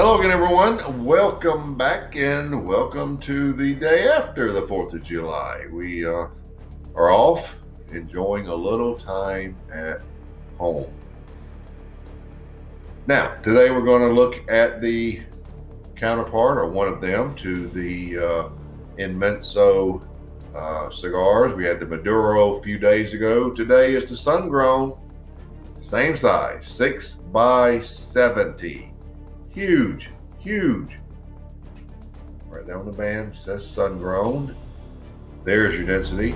Hello again, everyone. Welcome back and welcome to the day after the 4th of July. We uh, are off enjoying a little time at home. Now, today we're going to look at the counterpart or one of them to the uh, Inmenso uh, cigars. We had the Maduro a few days ago. Today is the Sun Grown, same size, 6 by 70. Huge, huge. Right down the band says Sun Grown. There's your density.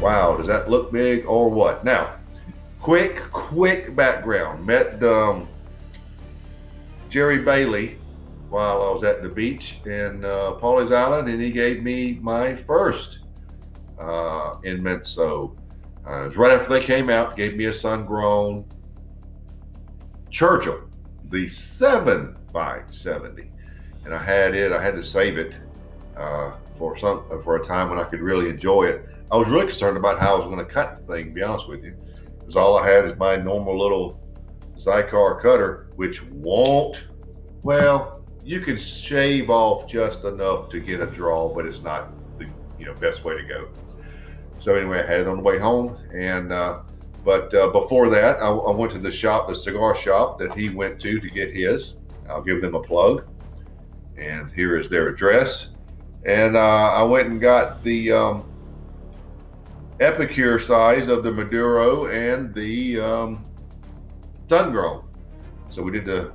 Wow, does that look big or what? Now, quick, quick background. Met um, Jerry Bailey while I was at the beach in uh, Pawleys Island, and he gave me my first uh, Inmenso. Uh, it was right after they came out, gave me a sun grown Churchill, the 7 by 70 And I had it, I had to save it uh, for some for a time when I could really enjoy it. I was really concerned about how I was going to cut the thing, to be honest with you, because all I had is my normal little Xikar cutter, which won't, well, you can shave off just enough to get a draw, but it's not the you know best way to go. So anyway, I had it on the way home, and uh, but uh, before that, I, I, went to the shop, the cigar shop that he went to to get his. I'll give them a plug, and here is their address. And uh, I went and got the um, epicure size of the Maduro and the um, sun grown. So we did the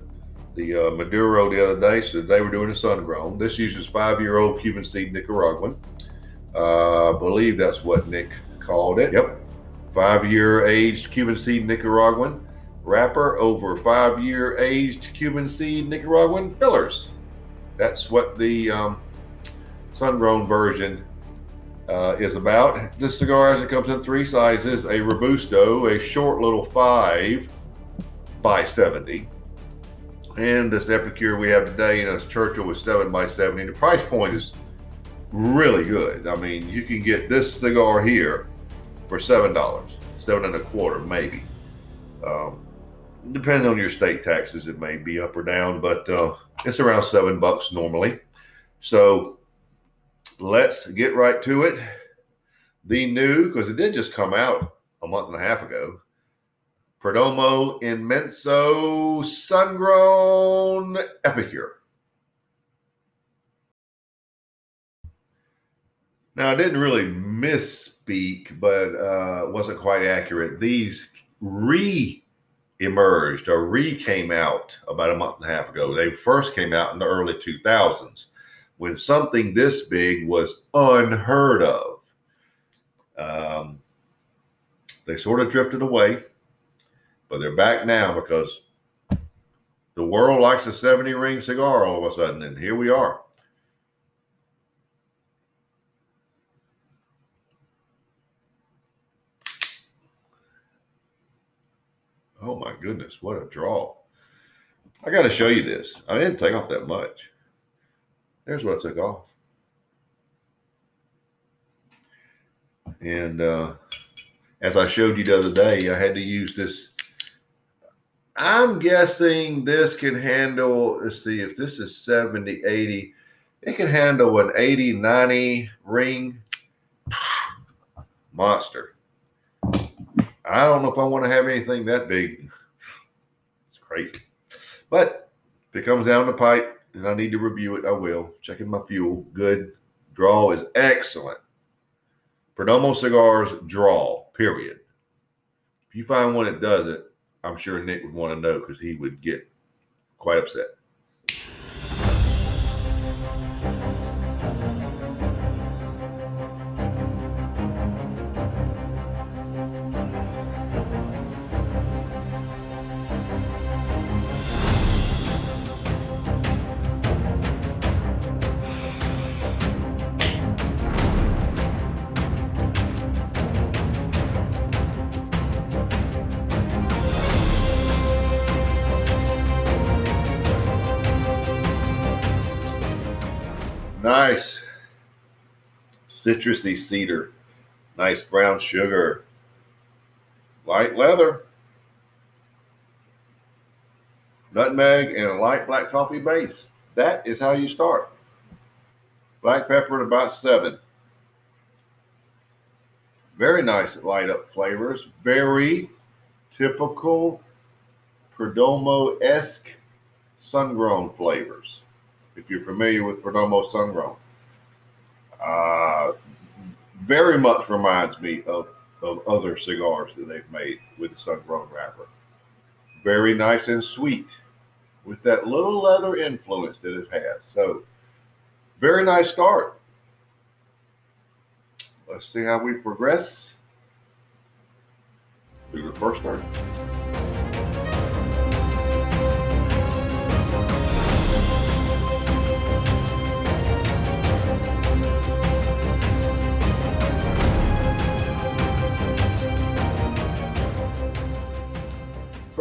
the uh, Maduro the other day. So they were doing the sun grown. This uses five year old Cuban seed Nicaraguan. Uh, I believe that's what Nick called it. Yep, five year aged Cuban seed Nicaraguan wrapper over five year aged Cuban seed Nicaraguan fillers. That's what the um, sun grown version uh, is about. This cigar, as it comes in three sizes, a Robusto, a short little five by 70. And this Epicure we have today, you know, this Churchill with seven by 70. The price point is really good. I mean, you can get this cigar here for seven dollars, seven and a quarter, maybe. Um, depending on your state taxes, it may be up or down, but uh, it's around seven bucks normally. So let's get right to it. The new, because it did just come out a month and a half ago, Perdomo Inmenso Sungrown Epicure. Now, I didn't really misspeak, but uh, wasn't quite accurate. These re emerged or re came out about a month and a half ago. They first came out in the early 2000s when something this big was unheard of. Um, they sort of drifted away, but they're back now because the world likes a 70 ring cigar all of a sudden, and here we are. Oh my goodness, what a draw. I got to show you this. I didn't take off that much. There's what I took off. And uh, as I showed you the other day, I had to use this. I'm guessing this can handle, let's see, if this is 70, 80, it can handle an 80, 90 ring monster. I don't know if I want to have anything that big. It's crazy. But if it comes down the pipe, and I need to review it, I will. Checking my fuel. Good. Draw is excellent. Perdomo cigars draw, period. If you find one that doesn't, I'm sure Nick would want to know because he would get quite upset. Nice. Citrusy cedar. Nice brown sugar. light leather, nutmeg, and a light black coffee base. That is how you start. Black pepper at about seven. Very nice light up flavors. Very typical Perdomo esque sun grown flavors. If you're familiar with Perdomo sun grown, uh, very much reminds me of, of other cigars that they've made with the sun grown wrapper. Very nice and sweet with that little leather influence that it has. So, very nice start. Let's see how we progress through the first third.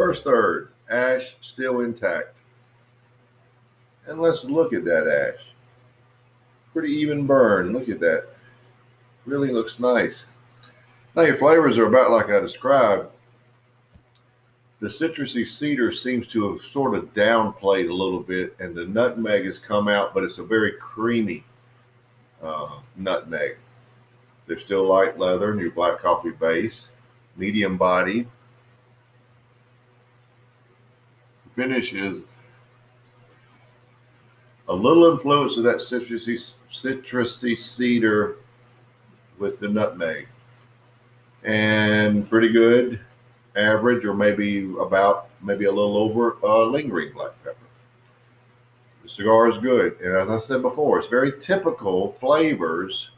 First third, ash still intact. And let's look at that ash. Pretty even burn. Look at that. Really looks nice. Now your flavors are about like I described. The citrusy cedar seems to have sort of downplayed a little bit, and the nutmeg has come out, but it's a very creamy uh, nutmeg. They're still light leather, new black coffee base, medium bodied, finish is a little influence of that citrusy, citrusy cedar with the nutmeg. And pretty good, average, or maybe about, maybe a little over uh, lingering black pepper. The cigar is good. And as I said before, it's very typical flavors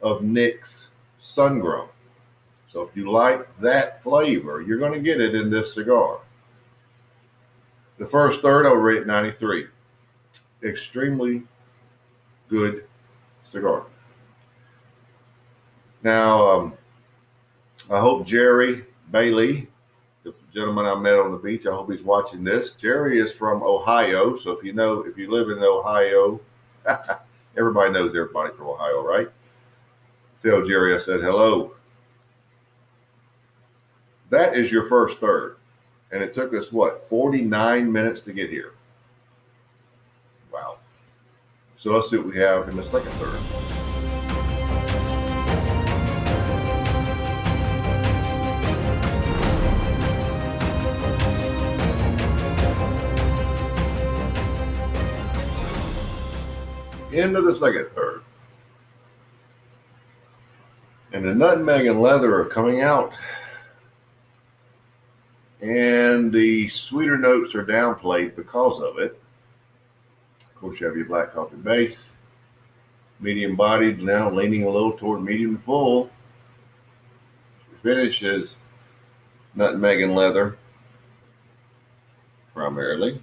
of Nick's Sun Grown. So if you like that flavor, you're going to get it in this cigar. The first third, I'll rate 93. Extremely good cigar. Now, um, I hope Jerry Bailey, the gentleman I met on the beach, I hope he's watching this. Jerry is from Ohio, so if you know, if you live in Ohio, everybody knows everybody from Ohio, right? Tell Jerry I said hello. That is your first third and it took us what 49 minutes to get here. Wow. So let's see what we have in the second third. Into the second third. And the nutmeg and leather are coming out and the sweeter notes are downplayed because of it. Of course, you have your black coffee base, medium bodied, now leaning a little toward medium full. Finish is nutmeg and leather, primarily,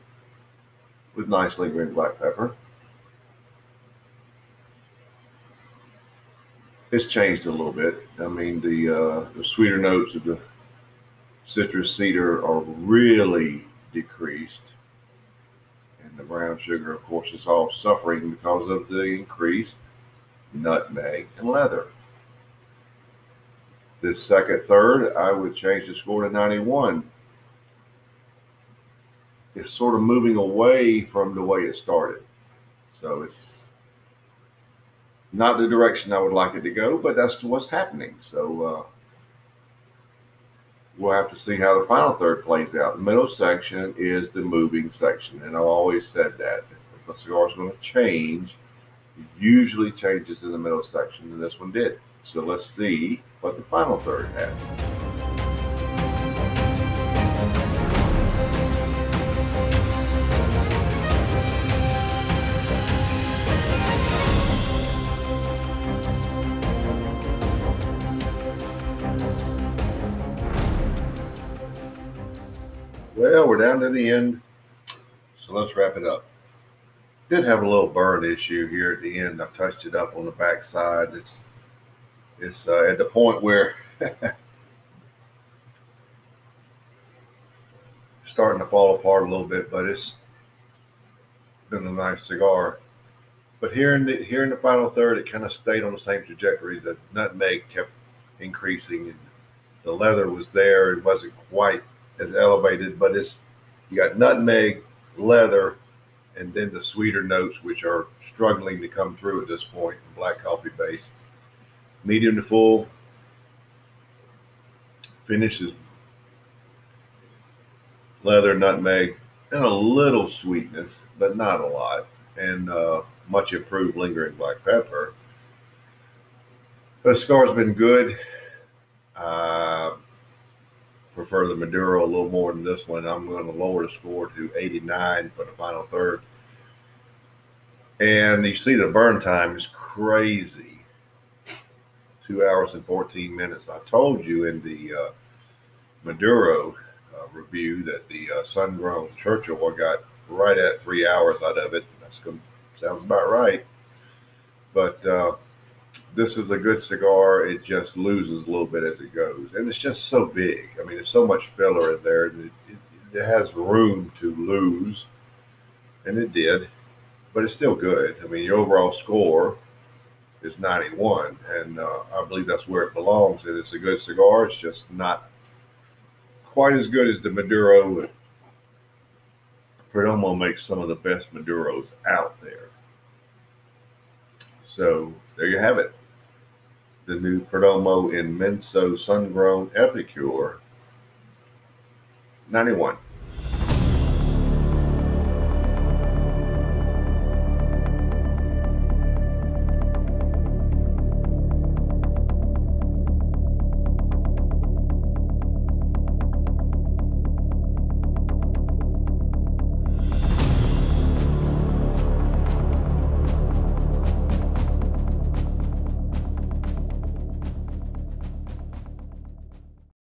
with nicely green black pepper. It's changed a little bit. I mean, the uh, the sweeter notes of the citrus cedar are really decreased. And the brown sugar, of course, is all suffering because of the increased nutmeg and leather. This second third, I would change the score to 91. It's sort of moving away from the way it started. So it's not the direction I would like it to go, but that's what's happening. So, uh, we'll have to see how the final third plays out. The middle section is the moving section, and I've always said that if a cigar is going to change, it usually changes in the middle section, and this one did. So let's see what the final third has. Well, we're down to the end, so let's wrap it up. Did have a little burn issue here at the end. I touched it up on the back side. It's it's uh, at the point where starting to fall apart a little bit, but it's been a nice cigar. But here in the here in the final third, it kind of stayed on the same trajectory. The nutmeg kept increasing, and the leather was there. It wasn't quite as elevated, but it's you got nutmeg, leather, and then the sweeter notes, which are struggling to come through at this point in black coffee base. Medium to full. Finishes leather, nutmeg, and a little sweetness, but not a lot, and uh, much improved lingering black pepper. The cigar's been good. Prefer the Maduro a little more than this one. I'm going to lower the score to 89 for the final third. And you see the burn time is crazy. Two hours and 14 minutes. I told you in the uh, Maduro uh, review that the uh, sun-grown Churchill got right at three hours out of it. That's good. Sounds about right. But uh, this is a good cigar. It just loses a little bit as it goes, and it's just so big. I mean, there's so much filler in there. It, it, it has room to lose, and it did, but it's still good. I mean, your overall score is 91, and uh, I believe that's where it belongs. And it's a good cigar. It's just not quite as good as the Maduro. Perdomo makes some of the best Maduros out there. So there you have it. The new Perdomo Inmenso Sun Grown Epicure 91.